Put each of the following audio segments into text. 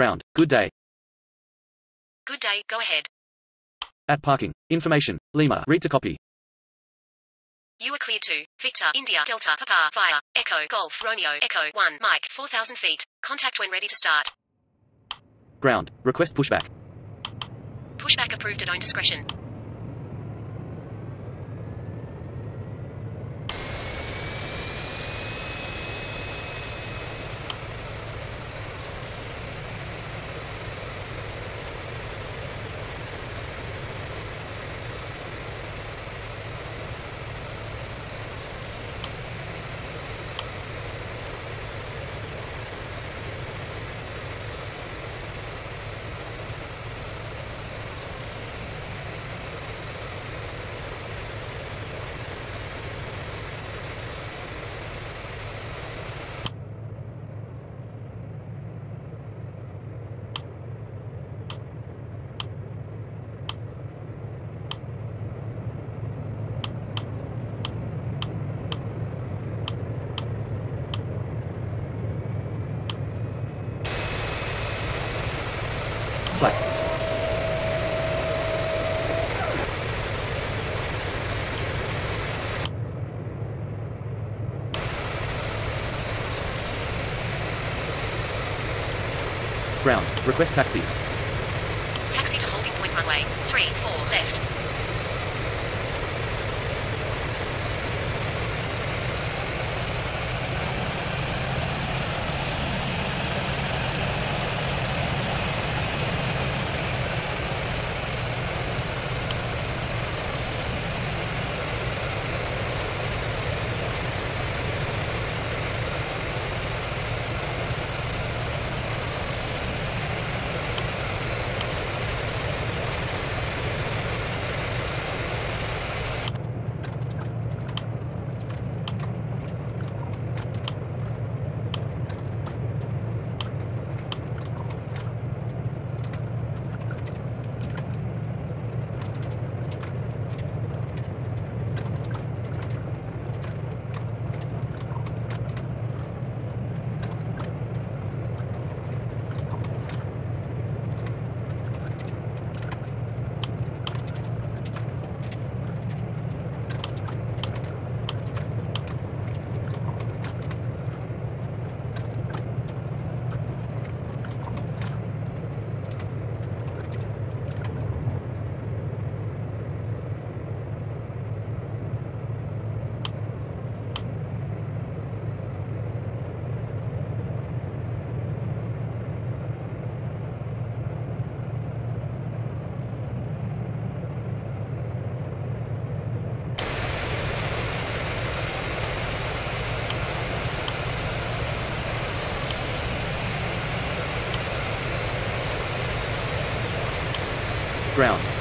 Ground. Good day. Good day, go ahead. At parking. Information. Lima. Read to copy. You are cleared to Victor, India, Delta, Papa, Fire, Echo, Golf, Romeo, Echo, 1, Mike, 4,000 feet. Contact when ready to start. Ground. Request pushback. Pushback approved at own discretion. Flaps. Ground. Request taxi. Taxi to holding point runway. 3, 4, left.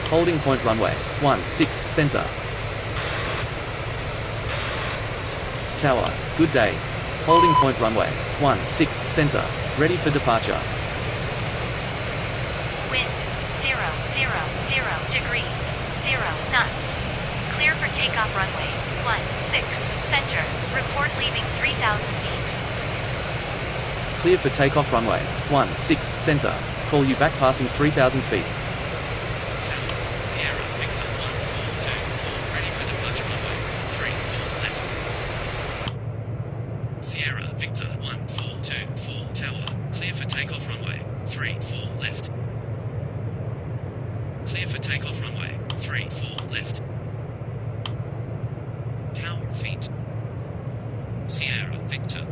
Holding point runway. 16 center. Tower. Good day. Holding point runway. 16 center. Ready for departure. Wind, zero, zero, zero degrees, zero knots. Clear for takeoff runway, one, six, center. Report leaving 3,000 feet. Clear for takeoff runway. 16 center. Call you back passing 3,000 feet. Tower. Sierra. Victor 1424. Ready for departure runway. 34 left. Sierra. Victor 1424. Tower. Clear for takeoff runway. 3, 4, left. Clear for takeoff runway. 3, 4, left. Tower feet. Sierra Victor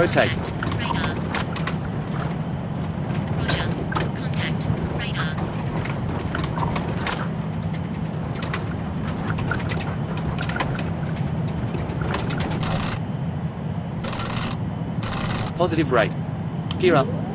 Rotate. Radar. Roger. Contact. Radar. Positive rate. Gear up.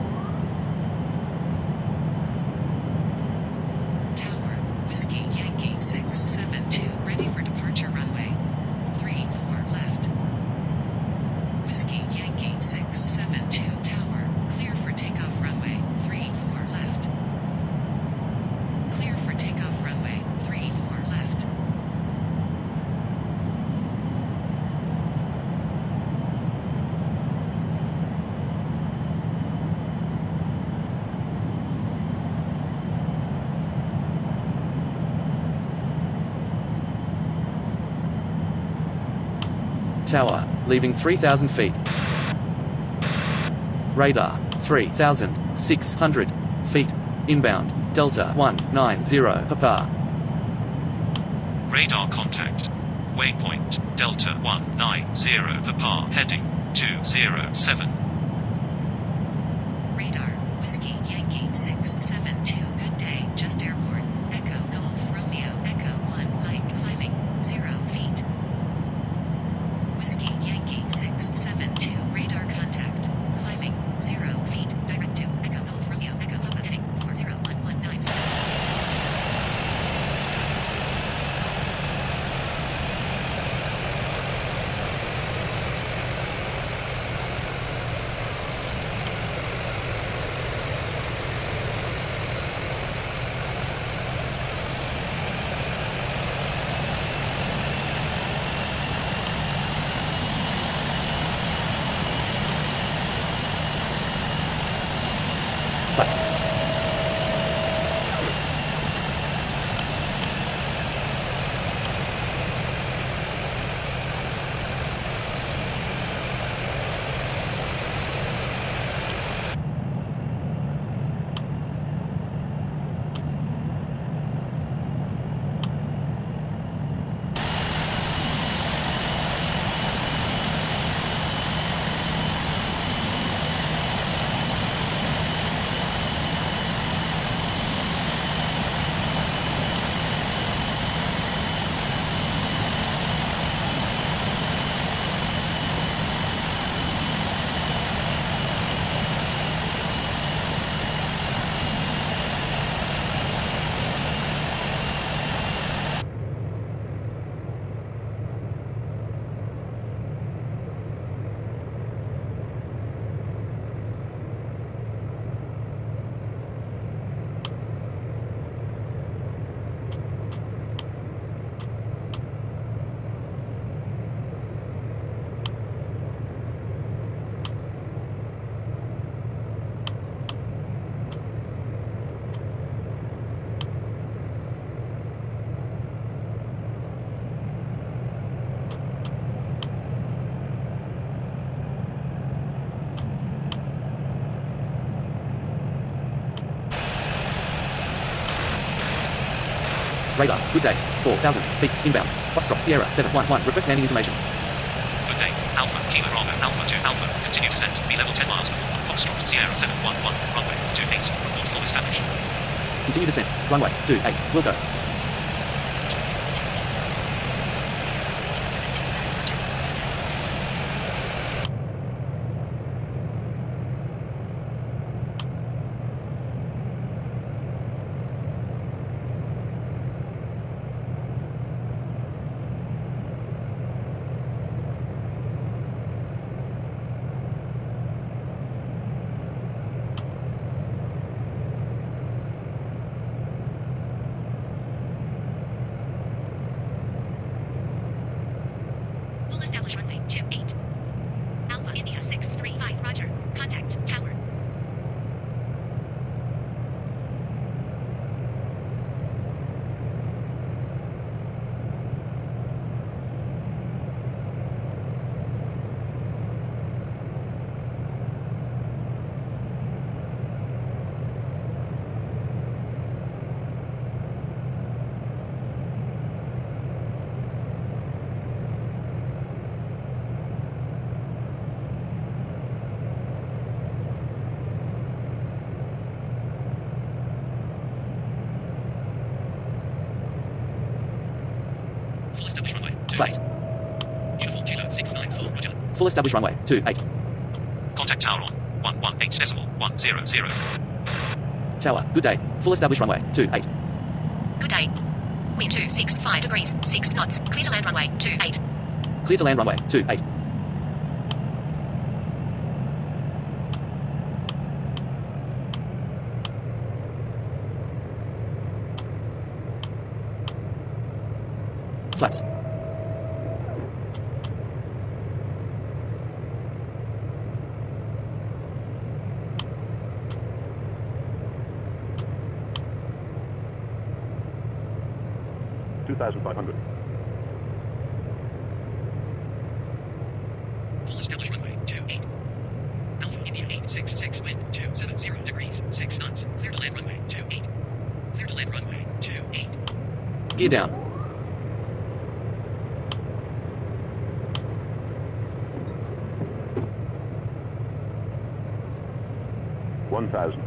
Tower, leaving 3,000 feet. Radar, 3,600 feet. Inbound, Delta 190 Papa. Radar contact. Waypoint Delta 190 Papa heading 207. Radar, Whiskey Yankee 672, good day, just airborne. Radar, good day. 4,000 feet. Inbound. Foxtrot Sierra 711. Request landing information. Good day. Alpha Kilo Bravo Alpha 2 Alpha. Continue descent. Be level 10 miles before. Foxtrot Sierra 711. Runway 28. Report full established. Continue descent. Runway 28. Will go. Full established runway 28. Alpha India 635, Roger. Contact tower. Full established runway 28. Flex. Uniform Kilo 694. Roger. Full established runway 28. Contact tower on 118 decimal 100. Tower, good day. Full established runway, 28. Good day. Wind 265 degrees, 6 knots. Clear to land runway 28. Clear to land runway, 28. Flaps. Two thousand five hundred. Full established runway 28. Alpha India 866 wind 270 degrees 6 knots. Clear to land runway two eight. Clear to land runway two eight. Gear down. One thousand.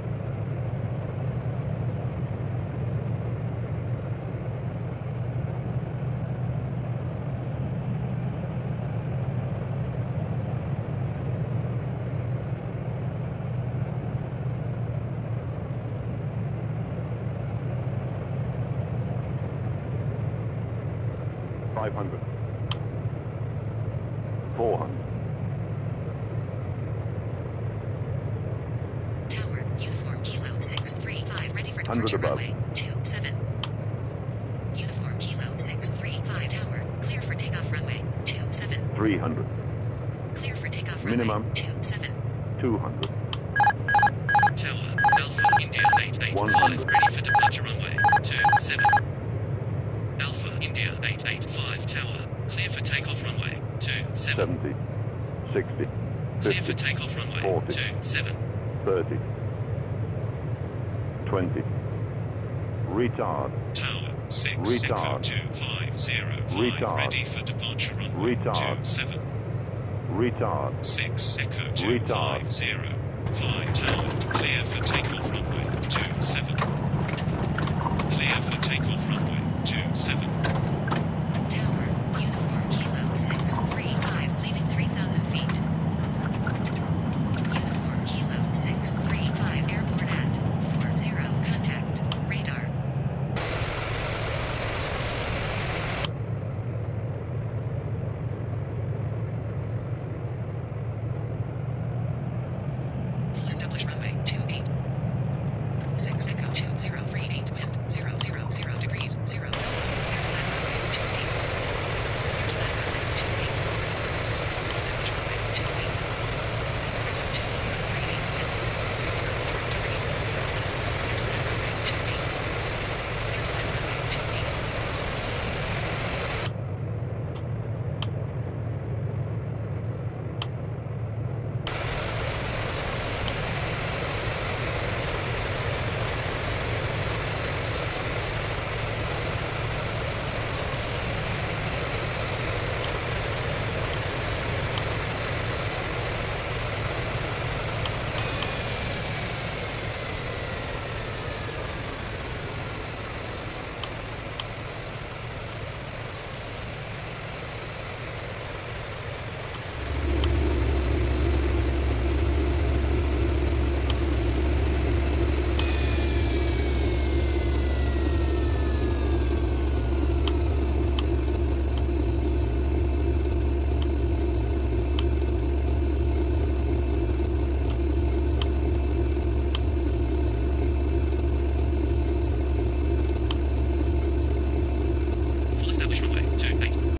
Five hundred. Four hundred. Tower, uniform kilo 635, ready for Hundred departure above. runway 27. Uniform kilo 635, tower, clear for takeoff runway 27. Three hundred. Clear for takeoff Minimum. runway 27. Two hundred. Tower, Alpha India 885, 100. ready for departure runway 27. Alpha India 885 tower, clear for takeoff runway 27. Seventy. Sixty. Clear for Fifty. takeoff runway 40. 27. Thirty. Twenty. Retard. Tower 6 Retard. Echo 2505, Retard. ready for departure runway Retard. 27. Retard. 6 Echo Retard. 2505 tower, clear for takeoff runway 27. Clear for takeoff runway 27. establishment.